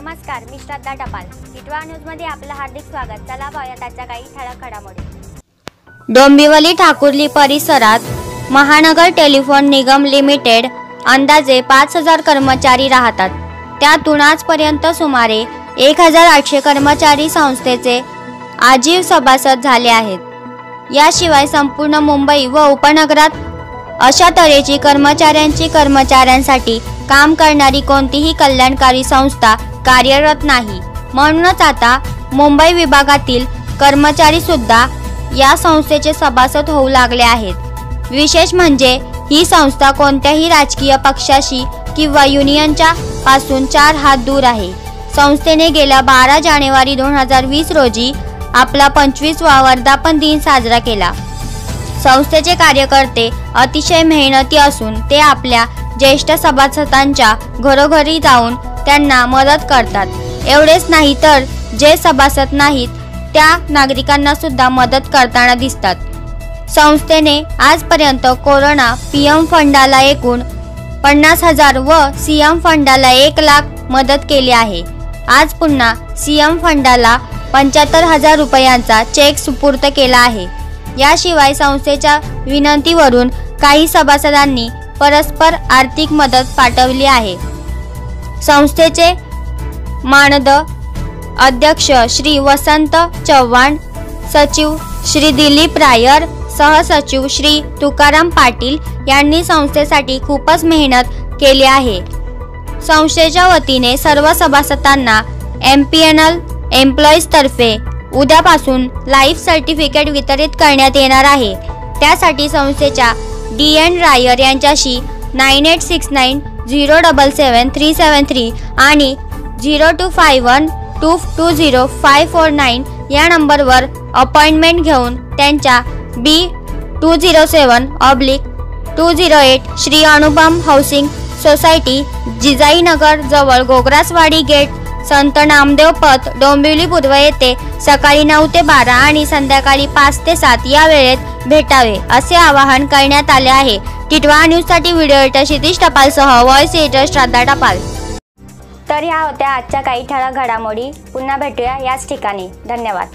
नमस्कार मी श्रद्धा टपाल. इटवा न्यूजमध्ये आपलं हार्दिक स्वागत. चला पाहूया त्याच्या काही ठळक घडामोडी. डोंबिवली ठाकुर्ली परिसरात महानगर टेलिफोन निगम लिमिटेड अंदाजे पाच हजार कर्मचारी राहतात. त्यातून आजपर्यंत सुमारे एक हजार आठशे कर्मचारी संस्थेचे आजीव सभासद झाले आहेत. याशिवाय संपूर्ण मुंबई व उपनगरात अशा तऱ्हेची कर्मचाऱ्यांची कर्मचाऱ्यांसाठी काम करणारी कोणतीही कल्याणकारी संस्था कार्यरत नाही. म्हणूनच आता मुंबई विभागातील कर्मचारी सुद्धा या संस्थेचे सभासद होऊ लागले आहेत. विशेष म्हणजे ही संस्था कोणत्याही राजकीय पक्षाशी किंवा युनियनच्या पासून चार हात दूर आहे. संस्थेने गेल्या बारा जानेवारी दोन हजार वीस रोजी आपला पंचवीसवा वर्धापन दिन साजरा केला. संस्थेचे कार्यकर्ते अतिशय मेहनती असून ते आपल्या ज्येष्ठ सभासदांच्या घरोघरी जाऊन त्यांना मदत करतात. एवढेच नाही तर जे सभासद नाहीत त्या नागरिकांना सुद्धा मदत करताना दिसतात. संस्थेने आजपर्यंत कोरोना पी एम फंडाला एकूण पन्नास हजार व सी एम फंडाला एक लाख मदत केली आहे. आज पुन्हा सी एम फंडाला पंच्याहत्तर हजार रुपयांचा चेक सुपूर्त केला आहे. याशिवाय संस्थेच्या विनंतीवरून काही सभासदांनी परस्पर आर्थिक मदत पाठवली आहे. संस्थेचे मानद अध्यक्ष श्री वसंत चव्हाण सचिव श्री दिलीप रायर सहसचिव श्री तुकाराम पाटील यांनी संस्थेसाठी खूपच मेहनत केली आहे. संस्थेच्या वतीने सर्व सभासदांना एम पी एन एल एम्प्लॉईजतर्फे उद्यापासून लाईफ सर्टिफिकेट वितरित करण्यात येणार आहे. त्यासाठी संस्थेच्या डी एन रायर यांच्याशी nine eight six nine zero double seven three seven three आणि zero two five one two two zero five four nine या नंबरवर अपॉइंटमेंट घेऊन त्यांच्या B two zero seven oblique two zero eight Shri Anupam housing society Jijainagar जवळ Gograswadi gate संत नामदेव पथ डोंबिवली पूर्व येथे सकाळी नऊ ते बारा आणि संध्याकाळी पाच ते सात या वेळेत भेटावे असे आवाहन करण्यात आले आहे. टिटवा न्यूजसाठी व्हिडिओ एडिटर क्षितिश टपालसह व्हॉइस एडिटर श्रद्धा टपाल. तर ह्या होत्या आजच्या काही ठळक घडामोडी. पुन्हा भेटूया याच ठिकाणी. धन्यवाद.